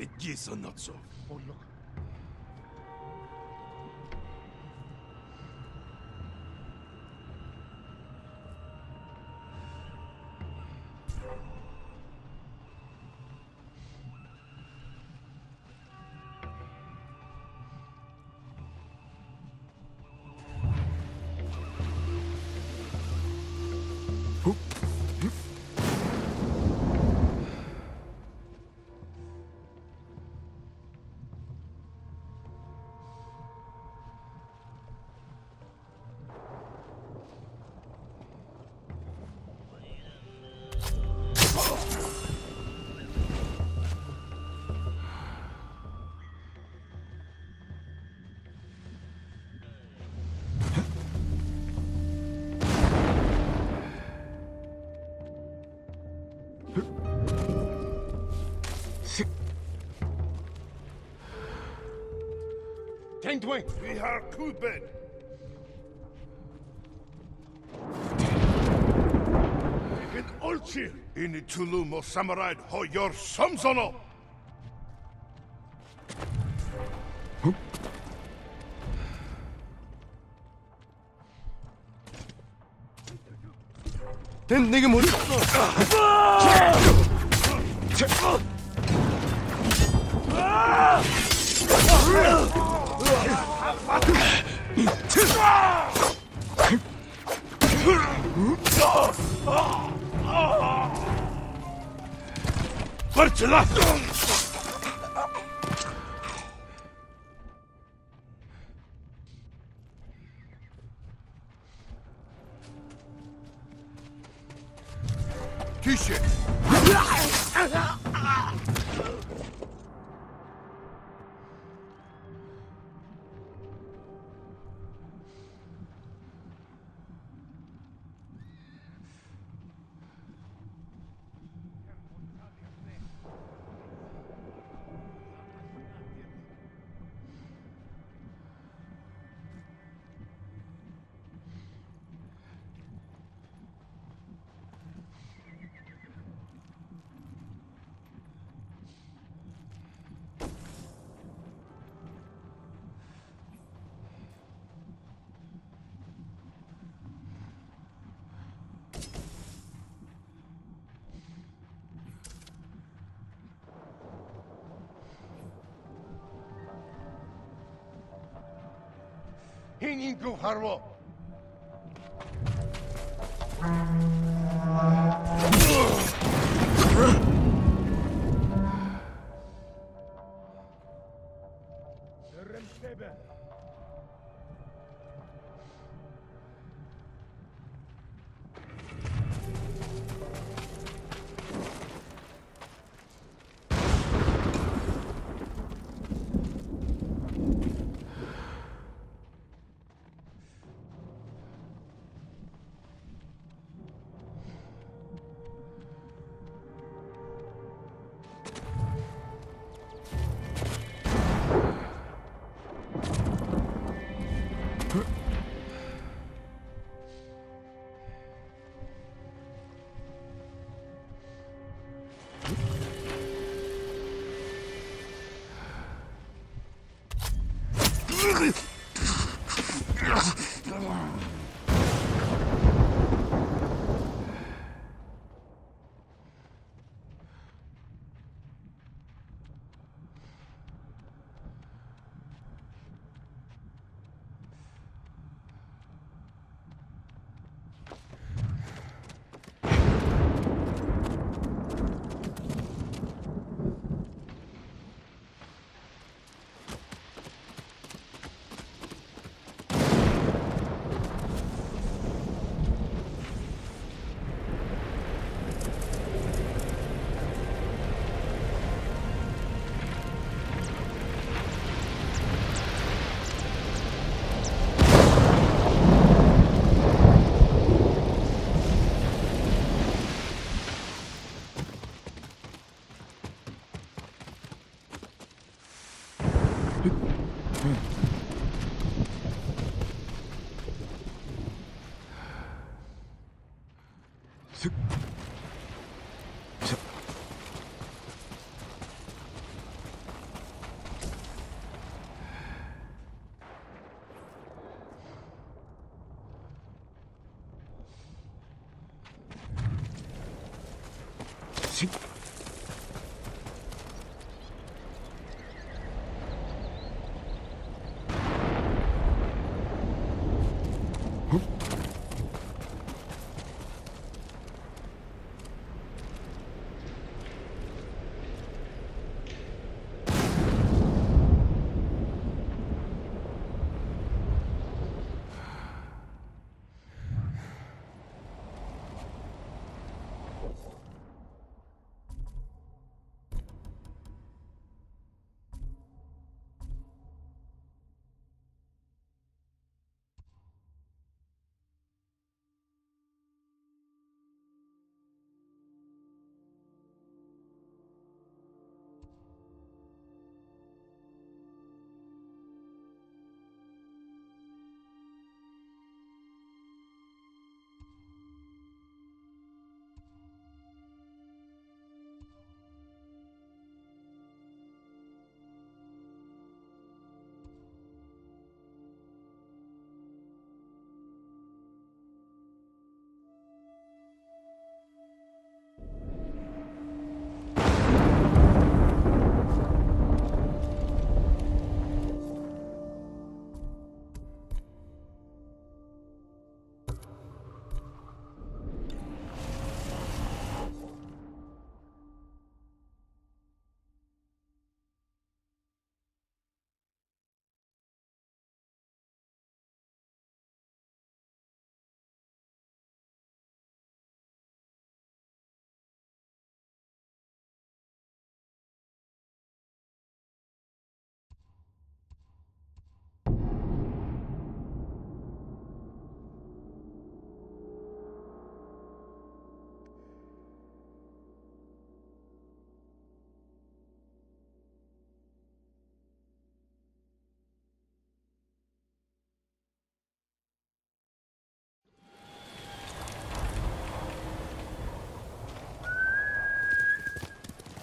It geht's so not so. Oh, look. way. We are Kubed. In Olchi, in Tulum or Samurai, ho your Samsono. Then 네게 머리 아! 去抓快快来 Hininku harvo! しくれ Здесь.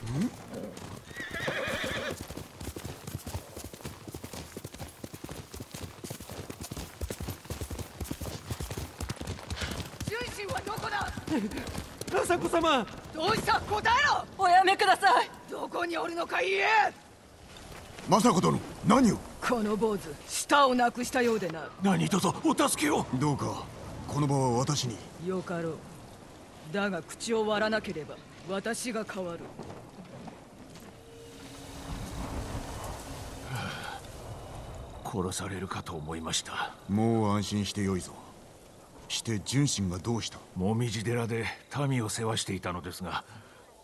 純真はどこだ？朝子様どうした？答えろ！おやめください。どこにおるのか言え！政子殿何を？この坊主舌をなくしたようでな。何卒お助けを。どうかこの場は私に。よかろう。だが口を割らなければ私が変わる殺されるかと思いました。もう安心してよいぞ。して純真がどうした？もみじ寺で民を世話していたのですが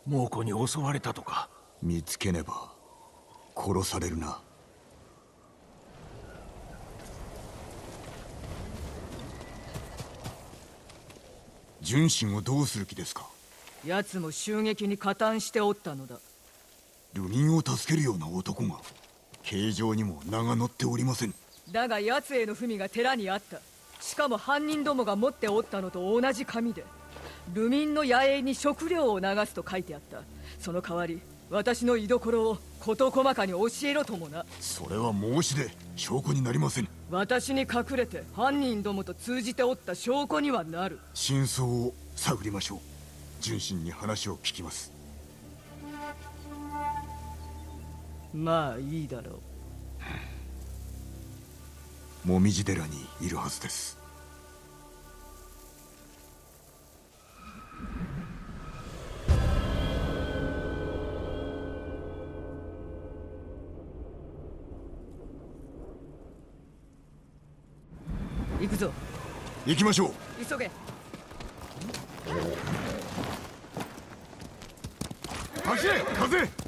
猛虎に襲われたとか。見つけねば殺されるな。純真をどうする気ですか？奴も襲撃に加担しておったのだ。流民を助けるような男が形状にも名が載っておりません。だが奴への文が寺にあった。しかも犯人どもが持っておったのと同じ紙で。流民の野営に食料を流すと書いてあった。その代わり私の居所を事細かに教えろともな。それは申し出証拠になりません。私に隠れて犯人どもと通じておった証拠にはなる。真相を探りましょう。純真に話を聞きますまあいいだろう。もみじ寺にいるはずです。行くぞ。行きましょう。急げ。走れ風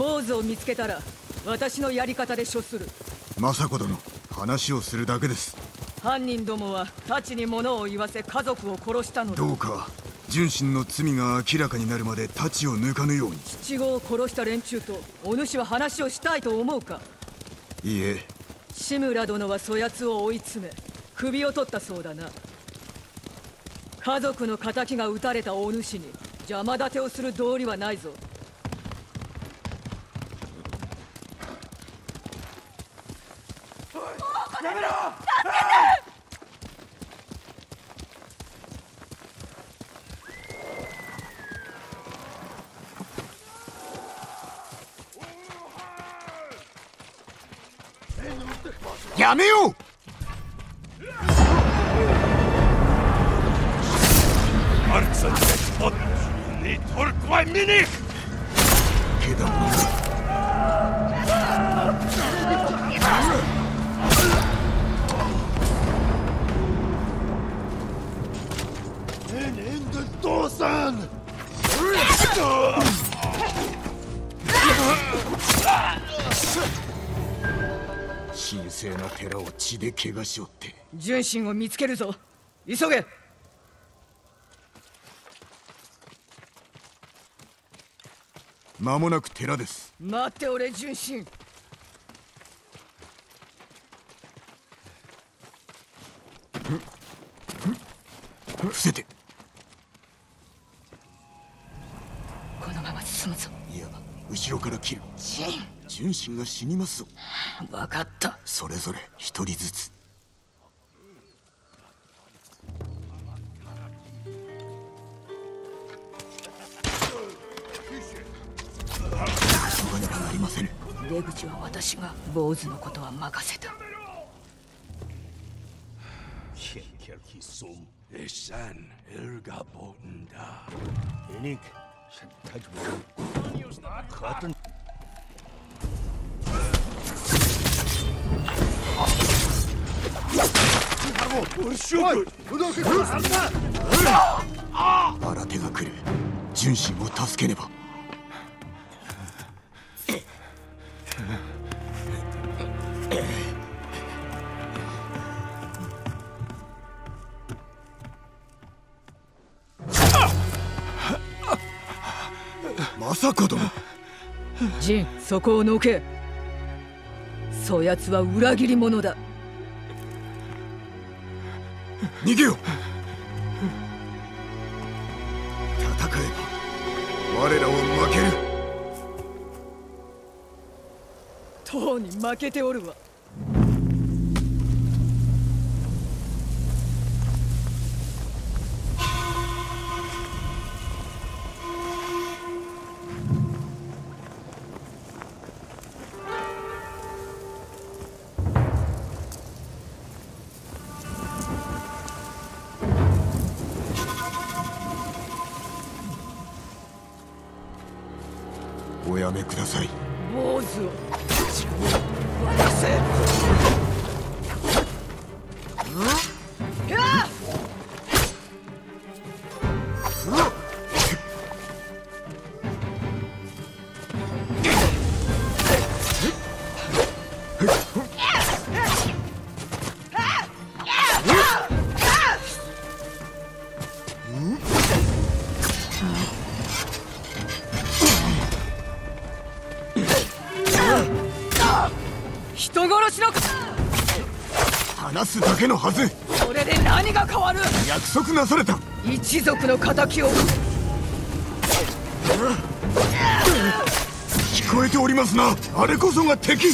坊主を見つけたら私のやり方で処する。政子殿話をするだけです。犯人どもは太刀に物を言わせ家族を殺したのだ。どうか純真の罪が明らかになるまで太刀を抜かぬように。七五を殺した連中とお主は話をしたいと思うか。いいえ。志村殿はそやつを追い詰め首を取ったそうだな。家族の仇が撃たれたお主に邪魔立てをする道理はないぞやめよう父さん神聖な寺を血で汚しおって。純真を見つけるぞ。急げ。間もなく寺です。待っておれ純真。伏せて。このまま進むぞ。いや後ろから切る。純真が死にますぞ分かったそれぞれ一人ずつなりませぬ出口は私が坊主のことは任せた. Enik. 新手が来る純真を助けねばまさか殿ジンそこをのけそやつは裏切り者だ。逃げよ。戦えば我らは負ける。とうに負けておるわめください。坊主を。はず。それで何が変わる？約束なされた。一族の敵を。聞こえておりますな。あれこそが敵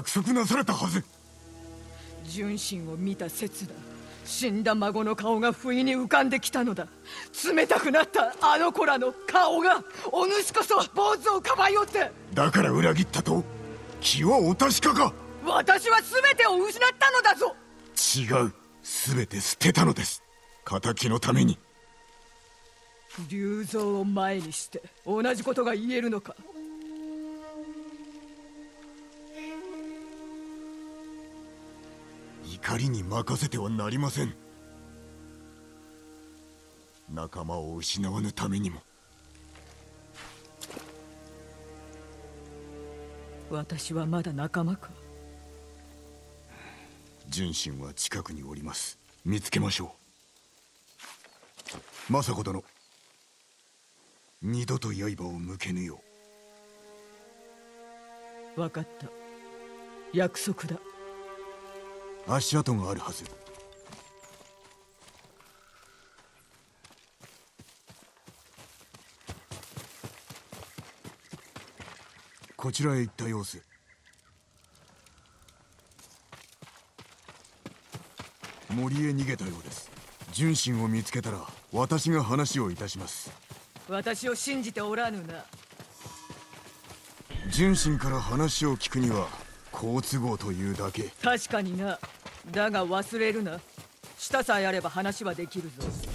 約束なされたはず。純真を見た説だ死んだ孫の顔が不意に浮かんできたのだ。冷たくなったあの子らの顔がお主こそ坊主をかばいおって。だから裏切ったと気はお確かか。私は全てを失ったのだぞ。違う。全て捨てたのです。敵のために。龍蔵を前にして同じことが言えるのか怒りに任せてはなりません。仲間を失わぬためにも。私はまだ仲間か。純真は近くにおります。見つけましょう。政子殿。二度と刃を向けぬよ分かった。約束だ。う足跡があるはずこちらへ行った様子。森へ逃げたようです。純真を見つけたら私が話をいたします。私を信じておらぬな。純真から話を聞くには好都合というだけ確かにな。だが忘れるな。舌さえあれば話はできるぞ。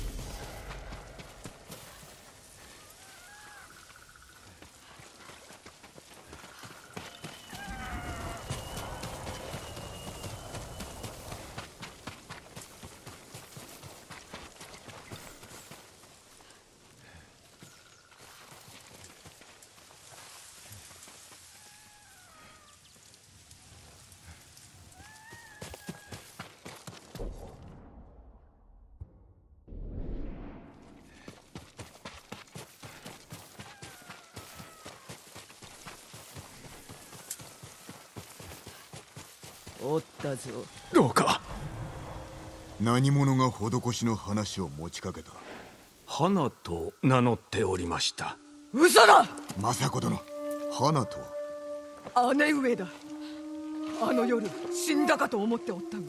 ぞどうか。何者が施しの話を持ちかけた？花と名乗っておりました。嘘だ！政子殿。花とは？姉上だ。あの夜死んだかと思っておったが。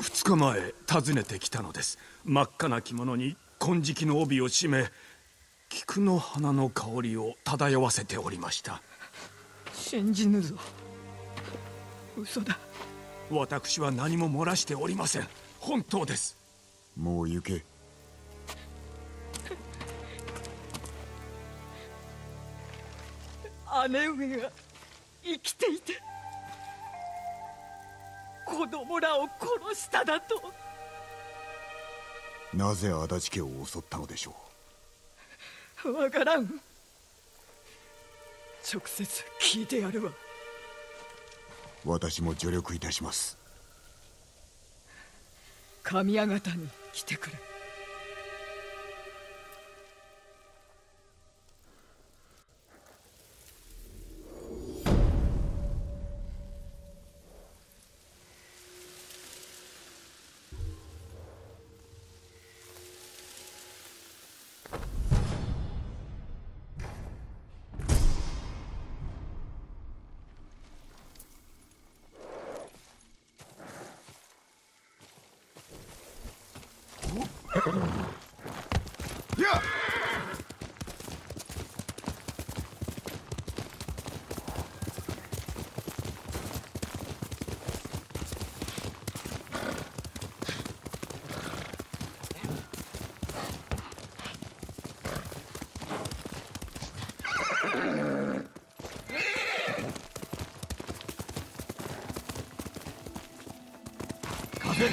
二日前訪ねてきたのです。真っ赤な着物に金色の帯を締め菊の花の香りを漂わせておりました。信じぬぞ嘘だ。私は何も漏らしておりません。本当です。もう行け。姉上が生きていて子供らを殺しただと。なぜ足立家を襲ったのでしょわからん。直接聞いてやるわ。う私も助力いたします。神谷方に来てくれ。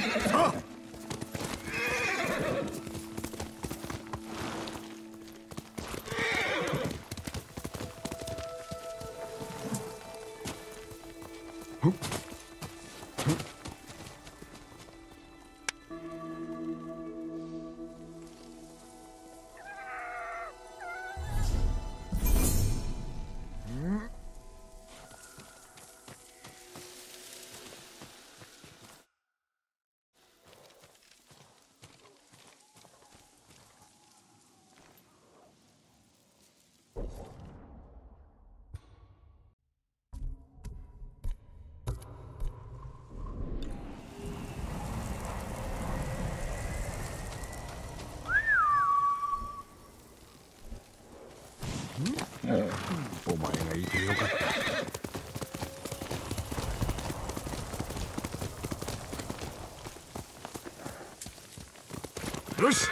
風お前がいてよかった。よし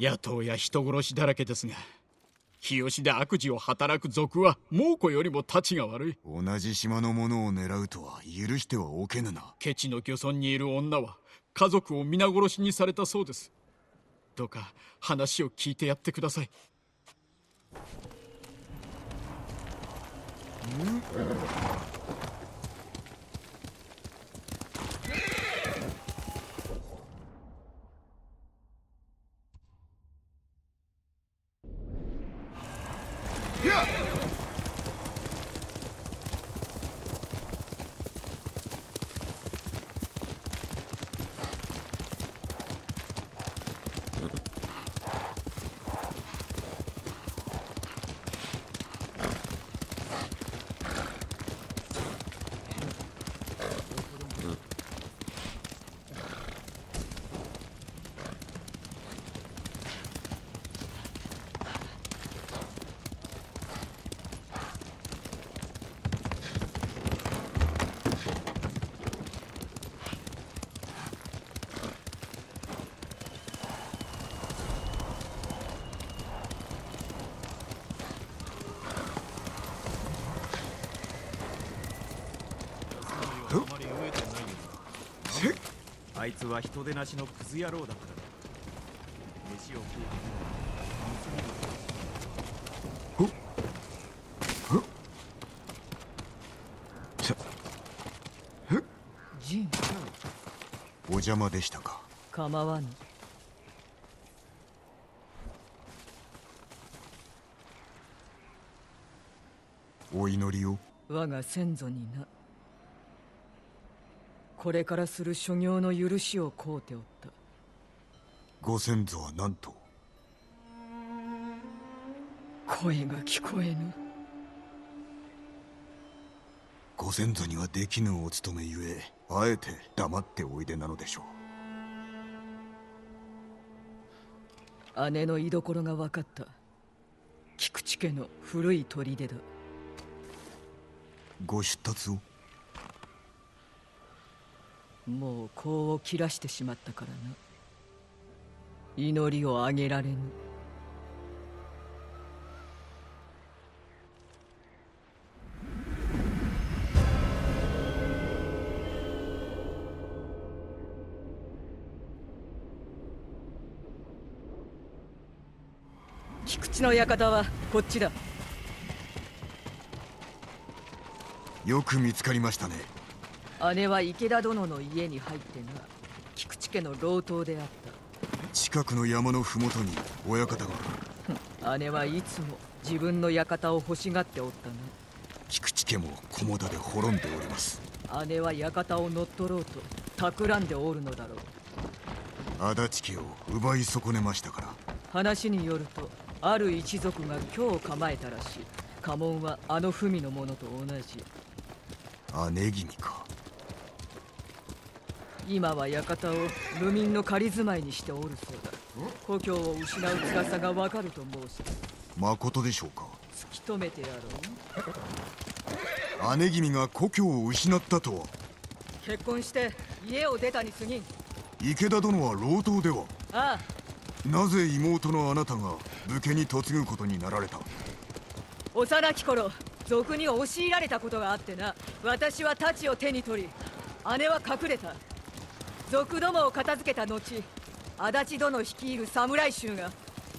野党や人殺しだらけですが日吉で悪事を働く賊は猛虎よりも立ちが悪い。同じ島の者を狙うとは許してはおけぬな。ケチの漁村にいる女は家族を皆殺しにされたそうです。どうか話を聞いてやってください。あいつは人でなしのクズ野郎だから。飯を食うジンお邪魔でしたか。構わぬ。お祈りを。我が先祖になこれからする所業の許しを請うておった。ご先祖は何と？声が聞こえぬ。ご先祖にはできぬお務めゆえあえて黙っておいでなのでしょう。姉の居所が分かった。菊池家の古い砦だ。ご出立を？もう香を切らしてしまったからな。祈りをあげられぬ。菊池の館はこっちだ。よく見つかりましたね。姉は池田殿の家に入ってな。菊池家の老頭であっ近くの山の麓に親方が。た姉はいつも自分の館を欲しがっておったな。菊池家も菰田で滅んでおります。姉は館を乗っ取ろうと企んでおるのだろう。足立家を奪い損ねましたから。話によるとある一族が今日構えたらしい。家紋はあの文のものと同じ。姉君か今は館を流民の仮住まいにしておるそうだ。故郷を失う辛さがわかると申す。まことでしょうか？突き止めてやろう。姉君が故郷を失ったとは。結婚して家を出たに過ぎん。池田殿は老頭では。ああ。なぜ妹のあなたが武家に嫁ぐことになられた？幼き頃賊に押し入られたことがあってな。私は太刀を手に取り姉は隠れた賊どもを片付けた後足立殿率いる侍衆が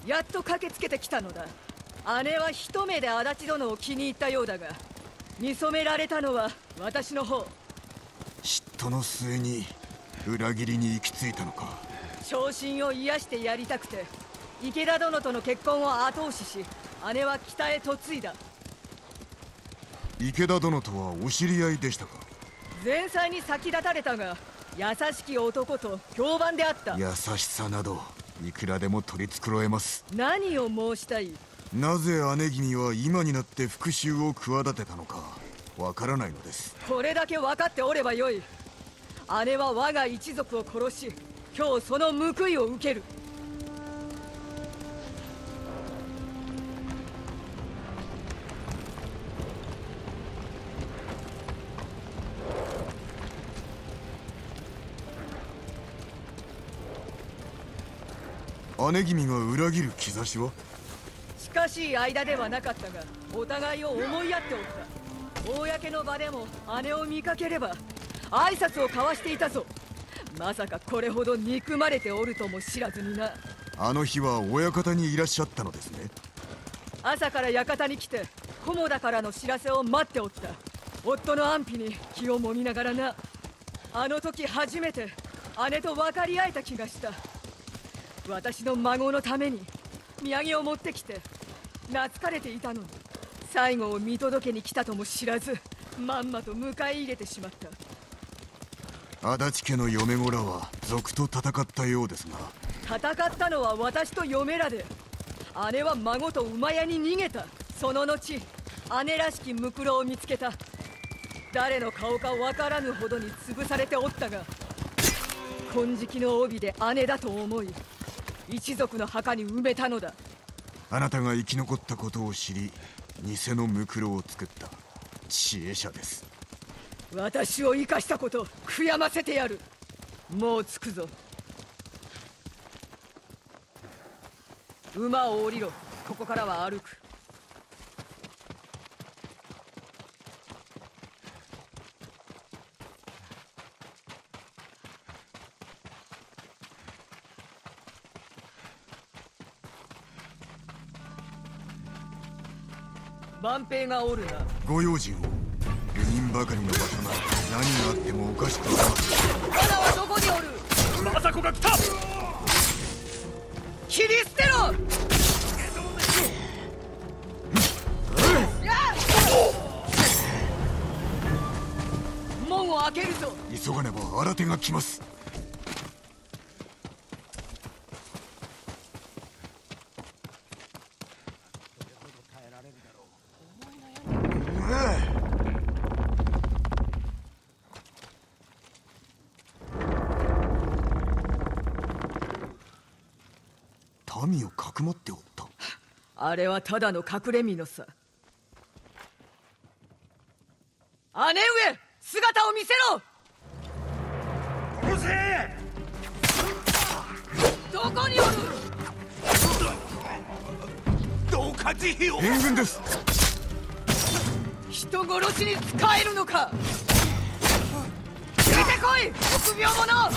やっと駆けつけてきたのだ。姉は一目で足立殿を気に入ったようだが見初められたのは私の方。嫉妬の末に裏切りに行き着いたのか。昇進を癒してやりたくて池田殿との結婚を後押しし姉は北へ嫁いだ。池田殿とはお知り合いでしたか。前妻に先立たれたが優しき男と評判であった。優しさなどいくらでも取り繕えます。何を申したい？なぜ姉君は今になって復讐を企てたのかわからないのです。これだけ分かっておればよい。姉は我が一族を殺し今日その報いを受ける姉君が裏切る兆しは？近しい間ではなかったがお互いを思い合っておった。公の場でも姉を見かければ挨拶を交わしていたぞ。まさかこれほど憎まれておるとも知らずにな。あの日は親方にいらっしゃったのですね。朝から館に来て菰田からの知らせを待っておった。夫の安否に気をもみながらな。あの時初めて姉と分かり合えた気がした私の孫のために土産を持ってきて懐かれていたのに最後を見届けに来たとも知らずまんまと迎え入れてしまった。足立家の嫁子らは賊と戦ったようですが。戦ったのは私と嫁らで姉は孫と馬屋に逃げた。その後姉らしきムクロを見つけた。誰の顔かわからぬほどに潰されておったが金色の帯で姉だと思い一族の墓に埋めたのだ。あなたが生き残ったことを知り偽のムクロを作った知恵者です。私を生かしたこと悔やませてやる。もう着くぞ。馬を降りろ。ここからは歩く万平がおるな。ご用心を。4人ばかりの場所なら何があってもおかしくありませんまだはどこにおる政子が来た切り捨てろ門を。開けるぞ急がねば新手が来ます民をかくまっておった。あれはただの隠れ蓑さ。姉上姿を見せろ。殺せ。どこにおる？どうか慈悲を。援軍です。人殺しに使えるのか。出てこい臆病者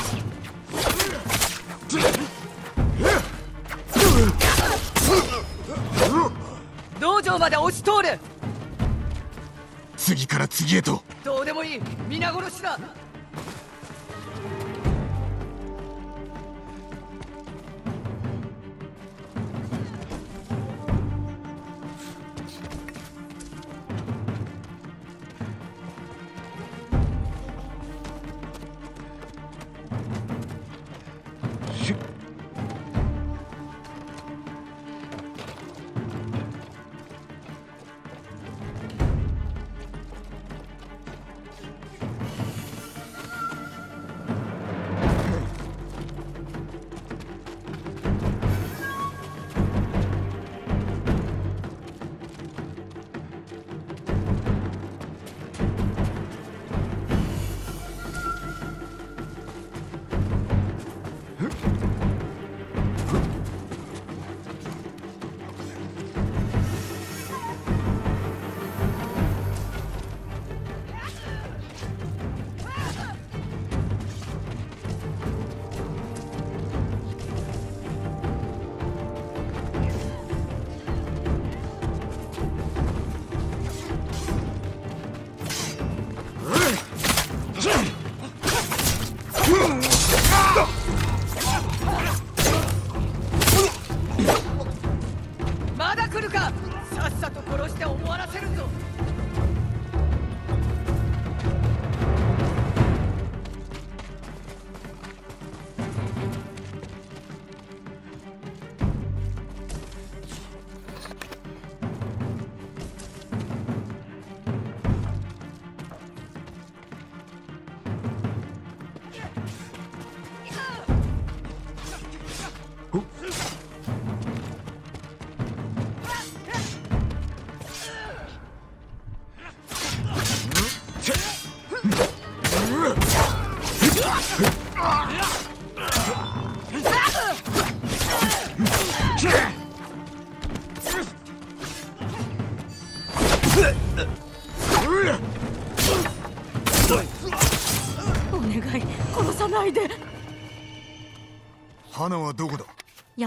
道場まで押し通れ次から次へと。どうでもいい。皆殺しだ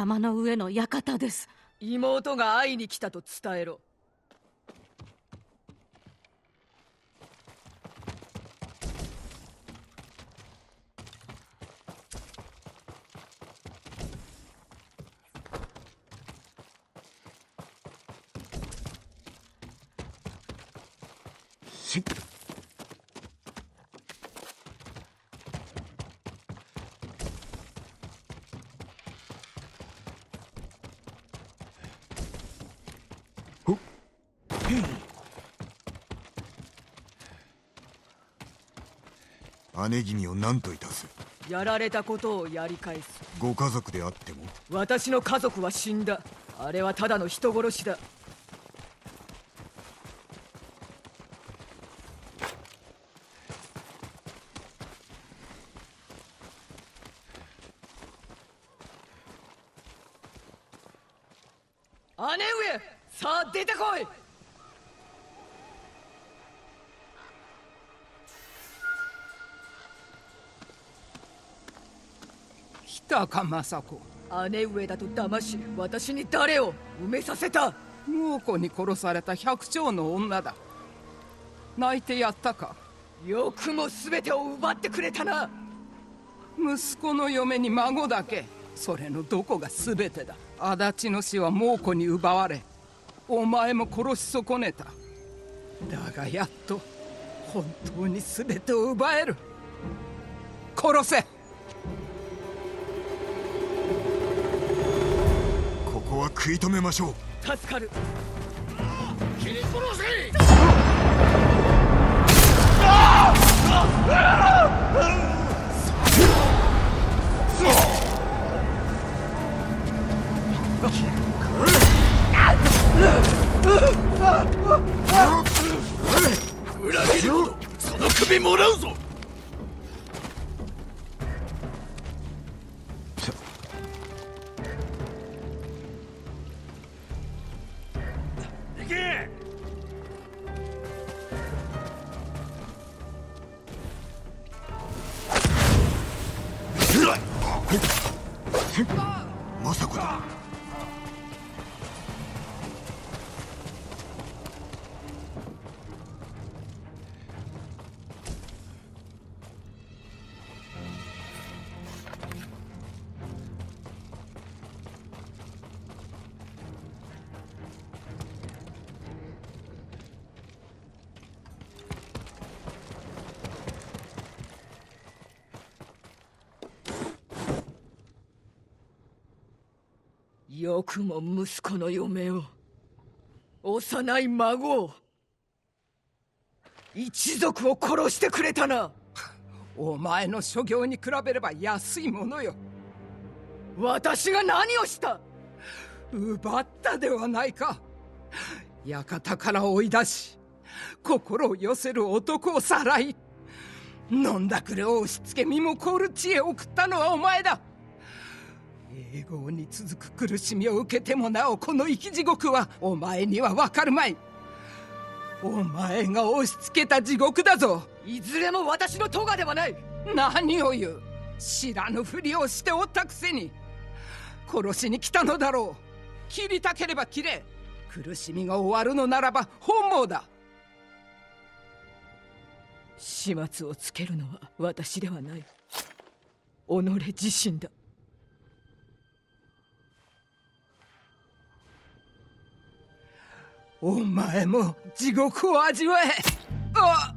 山の上の館です。妹が会いに来たと伝えろ。姉君を何といたす？やられたことをやり返す。ご家族であっても？私の家族は死んだ。あれはただの人殺しだ。姉上さあ出てこいたか政子。姉上だと騙し私に誰を？埋めさせた。猛虎に殺された百姓の女だ。泣いてやったか。よくも全てを奪ってくれたな。息子の嫁に孫だけ。それのどこが全てだ。足立の死は猛虎に奪われ。お前も殺し損ねた。だがやっと本当に全てを奪える。殺せ食い止めましょう。助かる。裏切り者その首もらうぞよくも息子の嫁を幼い孫を一族を殺してくれたな。お前の所業に比べれば安いものよ。私が何をした？奪ったではないか。館から追い出し心を寄せる男をさらい。飲んだくれを押し付け身も凍る知恵を送ったのはお前だ。永劫に続く苦しみを受けてもなおこの生き地獄はお前には分かるまい。お前が押し付けた地獄だぞ。いずれも私の咎ではない。何を言う。知らぬふりをしておったくせに。殺しに来たのだろう。切りたければ切れ。苦しみが終わるのならば本望だ。始末をつけるのは私ではない。己自身だ。お前も地獄を味わえ。あ。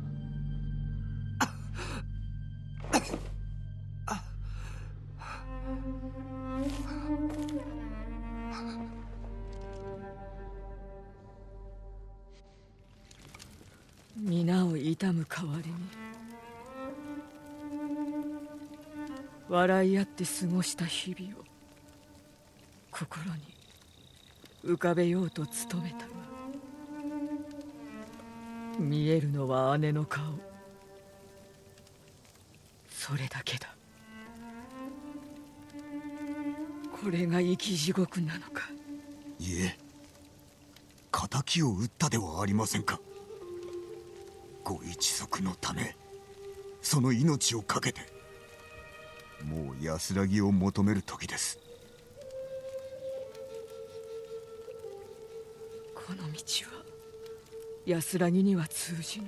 皆を悼む代わりに。笑い合って過ごした日々を心に浮かべようと努めた見えるのは姉の顔。それだけだ。これが生き地獄なのか。いえ。敵を撃ったではありませんか。ご一族のためその命を懸けてもう安らぎを求める時です。この道は安らぎには通じぬ。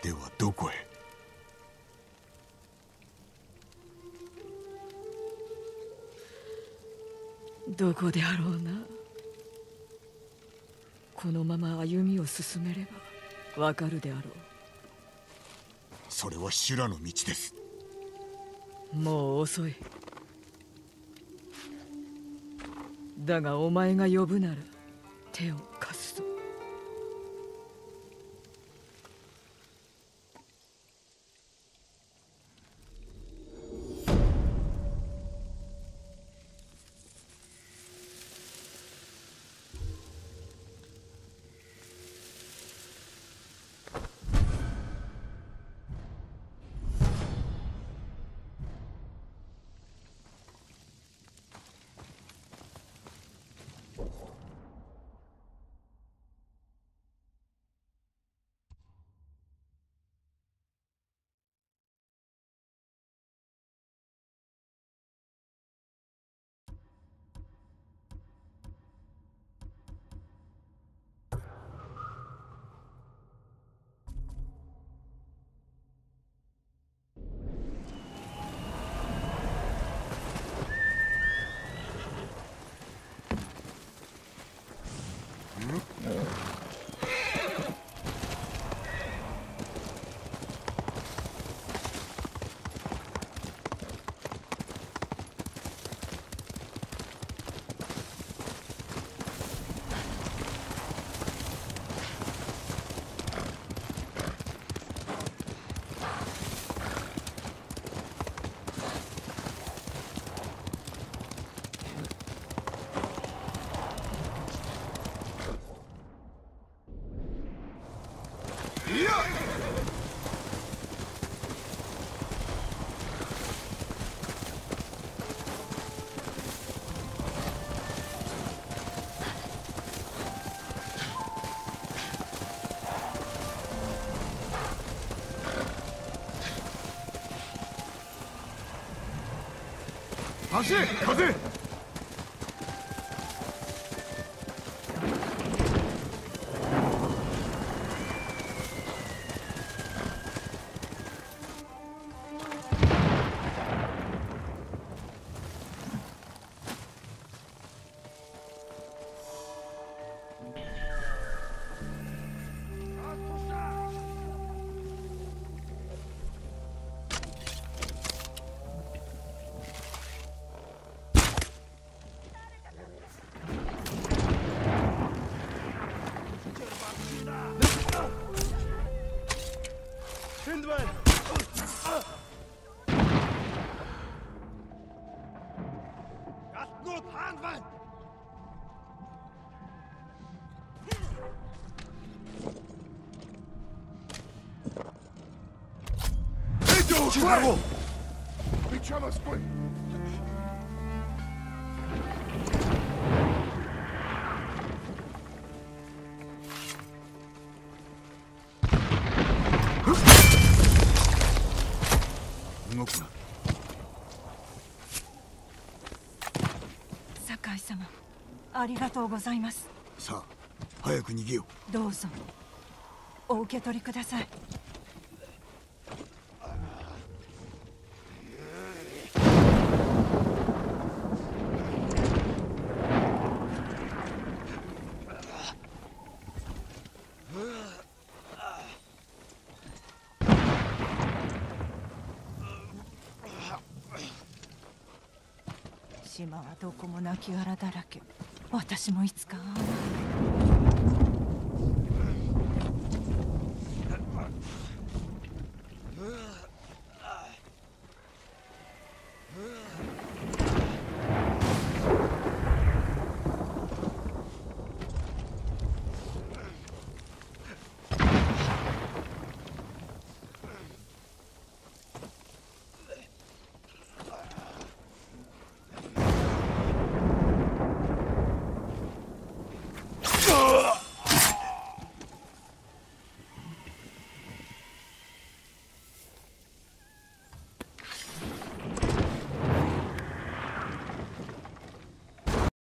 ではどこへ？どこであろうな。このまま歩みを進めればわかるであろそれは修羅の道です。うもう遅い。だがお前が呼ぶなら手を貸すぞ走れ風だろう Echamos pues. 動くな酒井様ありがとうございますさあ早く逃げよどうぞお受け取りください島はどこも亡骸だらけ。私もいつかああな